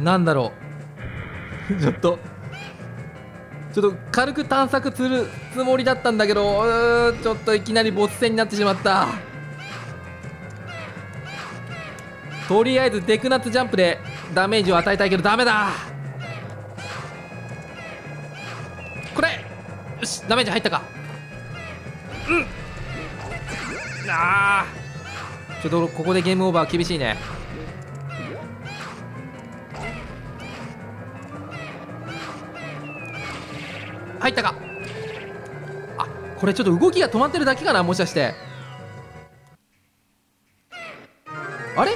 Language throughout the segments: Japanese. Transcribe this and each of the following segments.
なんだろう。ちょっと。ちょっと軽く探索するつもりだったんだけどちょっといきなりボス戦になってしまった。とりあえずデクナッツジャンプでダメージを与えたいけどダメだ。これよしダメージ入ったか。うん。あー。ちょっとここでゲームオーバー厳しいね。入ったか。あこれちょっと動きが止まってるだけかなもしかして。あれ？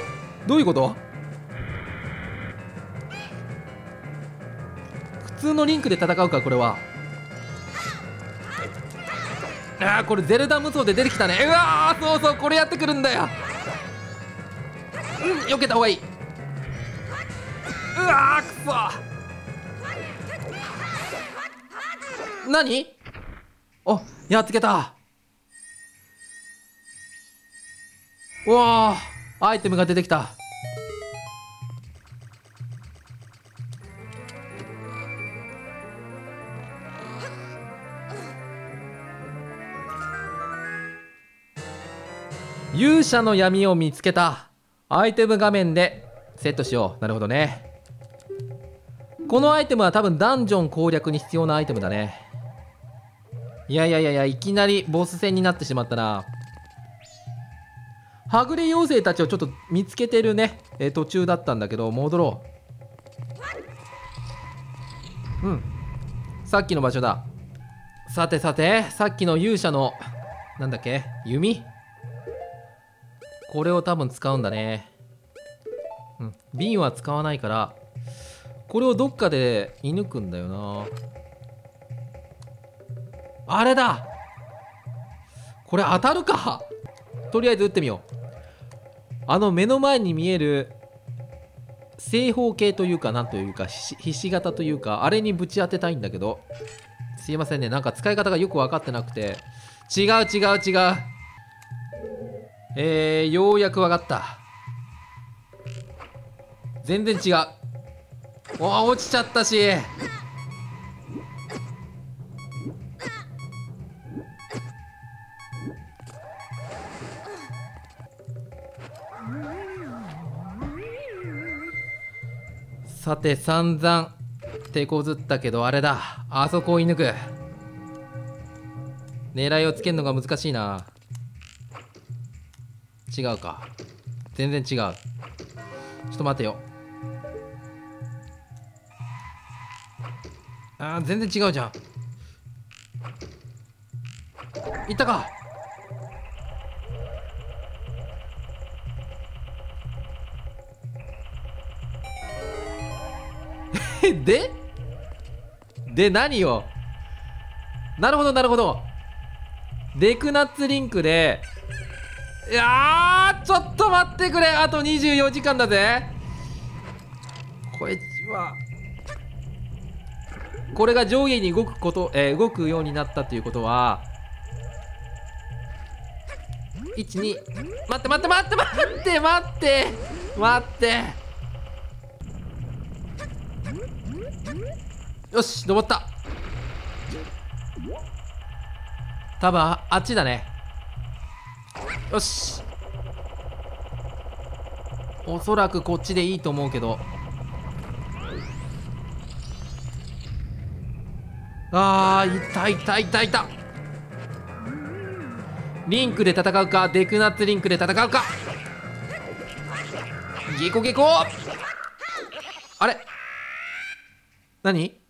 どういうこと？普通のリンクで戦うかこれは。あーこれゼルダ無双で出てきたね。うわそうそうこれやってくるんだよ。うん避けた方がいい。うわーくそ。何？おやっつけた。うわーアイテムが出てきた。勇者の闇を見つけた。アイテム画面でセットしよう。なるほどね。このアイテムは多分ダンジョン攻略に必要なアイテムだね。いやいやいやいやいきなりボス戦になってしまったな。はぐれ妖精たちをちょっと見つけてるね、えー途中だったんだけど戻ろう。うん。さっきの場所だ。さてさてさっきの勇者のなんだっけ弓？これを多分使うんだね。うん。瓶は使わないからこれをどっかで射抜くんだよな。あれだ。これ当たるか。とりあえず撃ってみよう。あの目の前に見える正方形というかなんというかひし形というかあれにぶち当てたいんだけど。すいませんね。なんか使い方がよく分かってなくて。違う違う違う。えー、ようやく分かった。全然違う。お落ちちゃったし。さて散々手こずったけどあれだ。あそこを射抜く。狙いをつけるのが難しいな。違うか。全然違う。ちょっと待てよ。あー全然違うじゃん。いったか。でで何よなるほどなるほど。デクナッツリンクで。いやーちょっと待ってくれ。あと24時間だぜ。これはこれが上下に動くこと、えー動くようになったということは12待って待って待って待って待って待って。よし登った。多分ああっちだね。よし。おそらくこっちでいいと思うけど。あーいたいたいたい。たリンクで戦うかデクナッツリンクで戦うか。ゲコゲコ。あれ？何？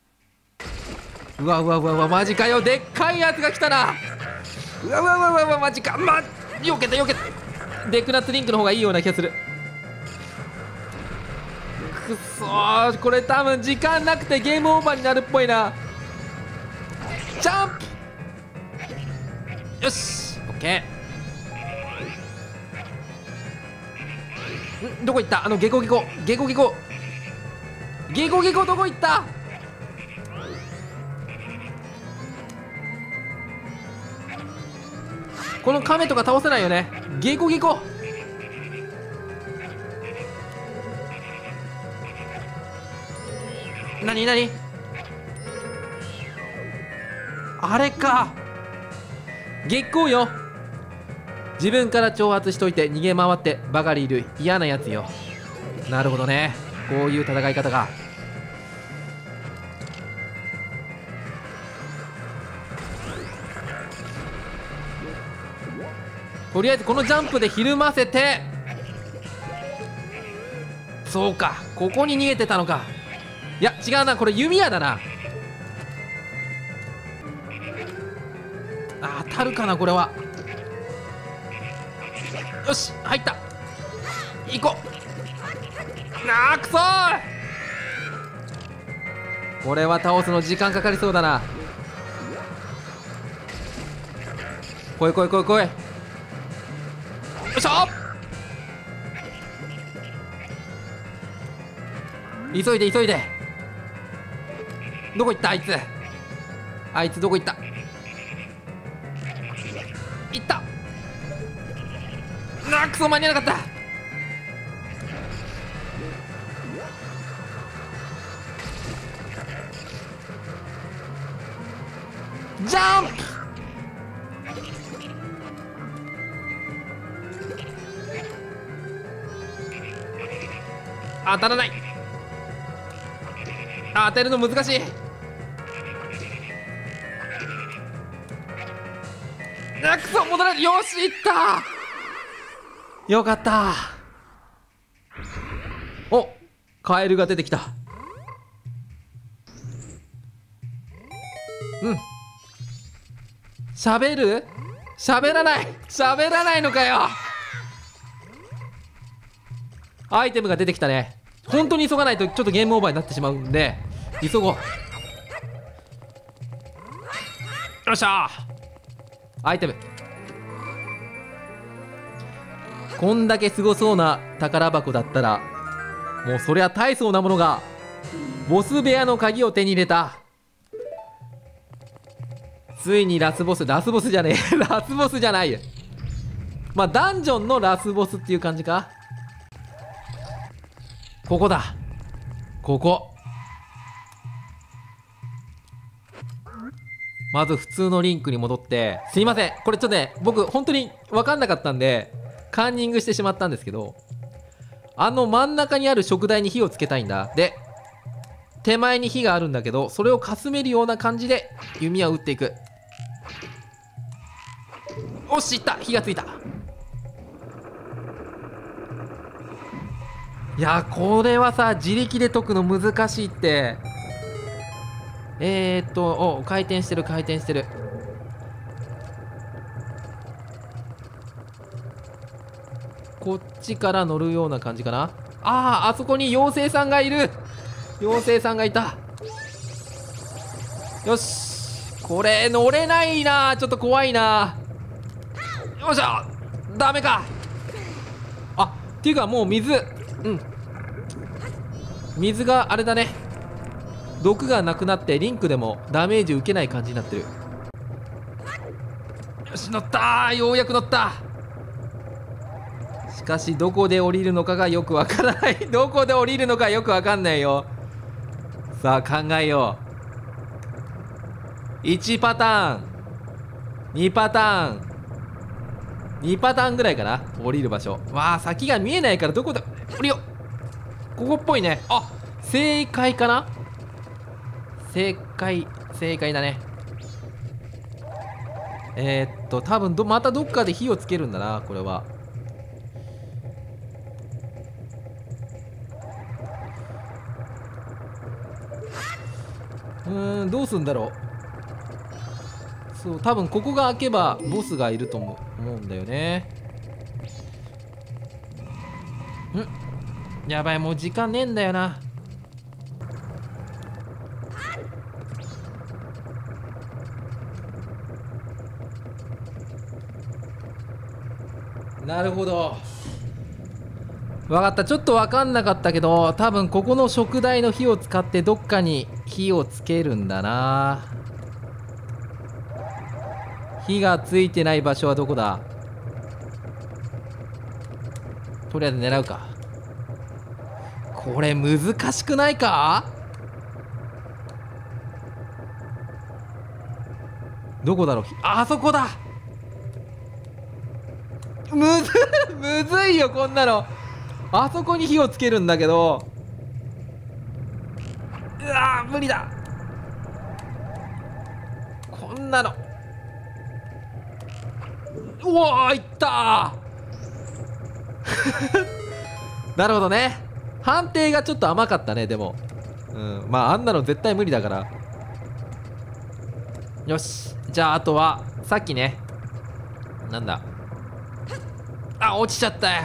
うわうわうわうわマジかよでっかいやつが来たな。うわうわうわうわわマジかまよけたよけたデクナッツリンクの方がいいような気がする。くそーこれ多分時間なくてゲームオーバーになるっぽいな。ジャンプ！よしオッケー。ん？どこ行った？あのゲコゲコゲコゲコゲコゲコどこ行った？この亀とか倒せないよね。ゲコゲコ。なになにあれか。月光よ。自分から挑発しといて逃げ回ってばかりいる嫌なやつよ。なるほどね。こういう戦い方が。とりあえずこのジャンプでひるませて。そうかここに逃げてたのか。いや違うなこれ弓矢だな。あ当たるかなこれは。よし入った。行こう。あくそこれは倒すの時間かかりそうだな。来い来い来い来い。しょ急いで急いで。どこ行ったあいつ。あいつどこ行った。行った。なくそ間に合わなかった。当たらない。あ当てるの難しい。あくそ戻れる。よしいった。よかった。おカエルが出てきた。うん。喋る？喋らない。喋らないのかよ。アイテムが出てきたね。本当に急がないとちょっとゲームオーバーになってしまうんで急ごう。よっしゃ。アイテム。こんだけすごそうな宝箱だったらもうそりゃ大層なものがボス部屋の鍵を手に入れた。ついにラスボスラスボスじゃねえ。ラスボスじゃない。まあダンジョンのラスボスっていう感じか。ここだ。ここ。まず普通のリンクに戻ってすいません。これちょっとね僕本当に分かんなかったんでカンニングしてしまったんですけどあの真ん中にある食台に火をつけたいんだ。で手前に火があるんだけどそれをかすめるような感じで弓矢を撃っていく。おしいった。火がついた。いやこれはさ自力で解くの難しいって。えー、っとお回転してる回転してる。こっちから乗るような感じかな？あああそこに妖精さんがいる。妖精さんがいた。よし。これ乗れないな。ちょっと怖いな。よっしゃ。ダメか。あっていうかもう水。うん。水があれだね。毒がなくなってリンクでもダメージ受けない感じになってる。よし乗った。ようやく乗った。しかしどこで降りるのかがよくわからない。どこで降りるのかよくわかんないよ。さあ考えよう。1パターン。2パターン。2パターンぐらいかな。降りる場所。わあ先が見えないからどこで降りよここっぽいね。あ正解かな？正解正解だね。えー、っと多分どまたどっかで火をつけるんだなこれは。うんどうすんだろう。そう多分ここが開けばボスがいると思思うんだよね。やばいもう時間ねえんだよな。なるほど。分かった。ちょっと分かんなかったけど多分ここの食台の火を使ってどっかに火をつけるんだな。火がついてない場所はどこだ？とりあえず狙うか。これ難しくないか？どこだろう？あそこだ！むず むずいよこんなの。あそこに火をつけるんだけど。うわ無理だ。こんなの。うわいった なるほどね。判定がちょっと甘かったねでも。うんまああんなの絶対無理だから。よし。じゃああとはさっきね。なんだ。あ落ちちゃったよ。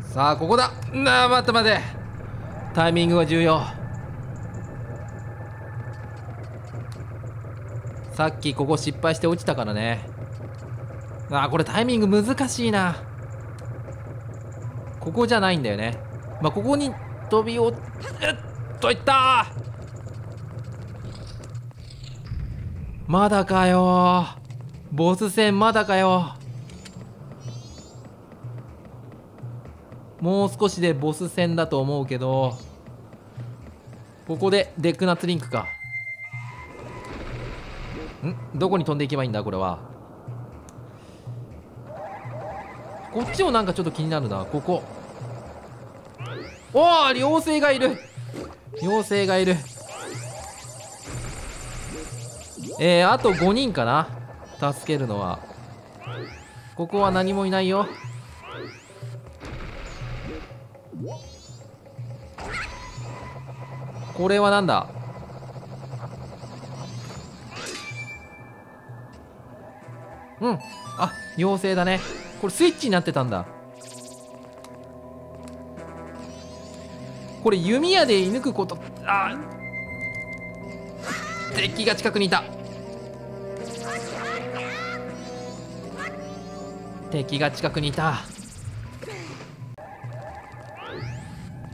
さあここだ。なあ待って待って。タイミングは重要。さっきここ失敗して落ちたからね。あーこれタイミング難しいな。ここじゃないんだよね。まあここに飛びをえっといった。まだかよ。ボス戦まだかよ。もう少しでボス戦だと思うけどここでデクナッツリンクか。ん？どこに飛んでいけばいいんだこれは。こっちもなんかちょっと気になるな。ここ。おお妖精がいる。妖精がいる。えー、あと5人かな。助けるのは。ここは何もいないよ。これはなんだ？うん。あ妖精だね。これスイッチになってたんだ。これ弓矢で射抜くこと。あ敵が近くにいた。敵が近くにいた。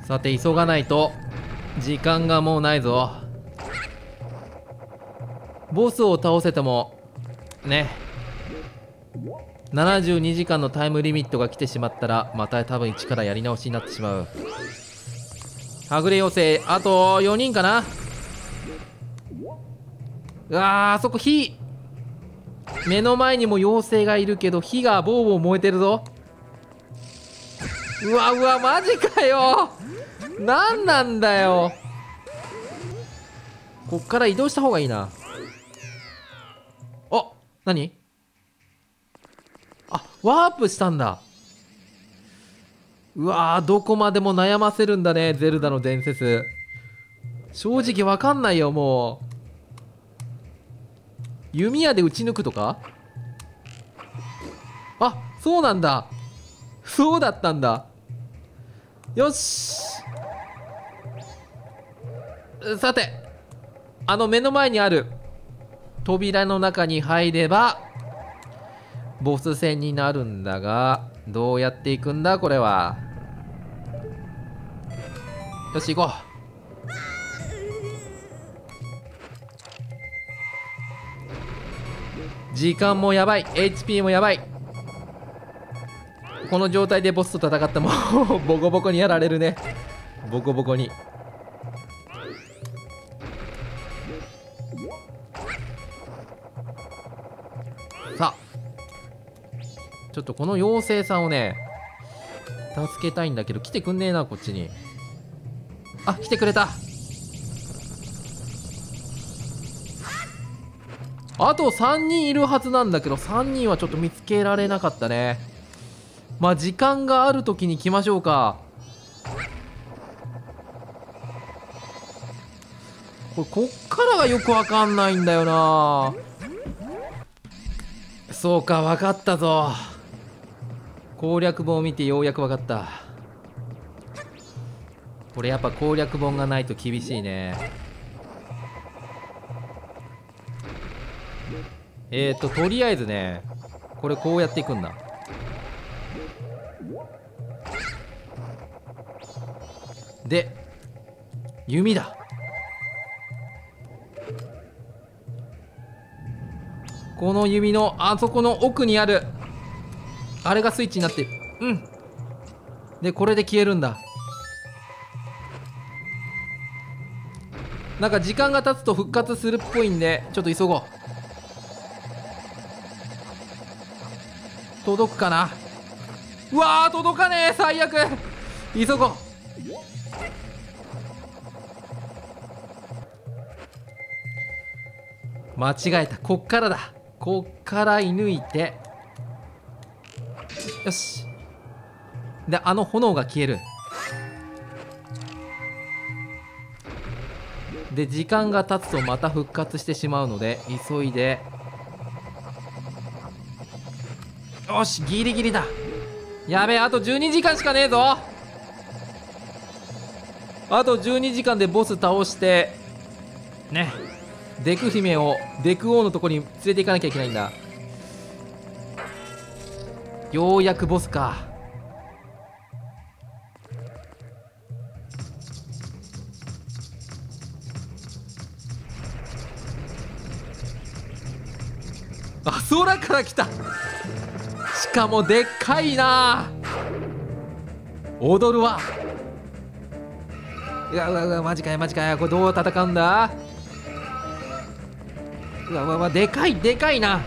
さて急がないと。時間がもうないぞ。ボスを倒せてもね。72時間のタイムリミットが来てしまったらまた多分一からやり直しになってしまう。はぐれ妖精あと4人かな。うわあそこ火。目の前にも妖精がいるけど火がボーボー燃えてるぞ。うわうわマジかよ。何なんだよ。こっから移動した方がいいな。あ何？ワープしたんだ。うわーどこまでも悩ませるんだねゼルダの伝説。正直わかんないよもう。弓矢で撃ち抜くとか？あそうなんだ。そうだったんだ。よし。さてあの目の前にある扉の中に入ればボス戦になるんだがどうやっていくんだこれは。よし行こう。時間もやばい。HP もやばい。この状態でボスと戦っても ボコボコにやられるね。ボコボコに。ちょっとこの妖精さんをね助けたいんだけど来てくんねえなこっちに。あ来てくれた。あと3人いるはずなんだけど3人はちょっと見つけられなかったね。まあ時間がある時に来ましょうか。これこっからがよくわかんないんだよな。そうか分かったぞ。攻略本を見てようやく分かった。これやっぱ攻略本がないと厳しいね。えーととりあえずねこれこうやっていくんだ。で弓だ。この弓のあそこの奥にある。あれがスイッチになってるうん。でこれで消えるんだ。なんか時間が経つと復活するっぽいんでちょっと急ごう。届くかな？うわー届かねえ！最悪！急ごう。間違えた。こっからだ。こっから射抜いて。よし。であの炎が消える。で時間が経つとまた復活してしまうので急いで。よしギリギリだ。やべえあと12時間しかねえぞ。あと12時間でボス倒してね。デク姫をデク王のとこに連れて行かなきゃいけないんだようやくボスか。あ空から来た。しかもでっかいな。踊るわ。うわうわうわマジかよマジかよ。これどう戦うんだ？うわうわうわでかいでかいな。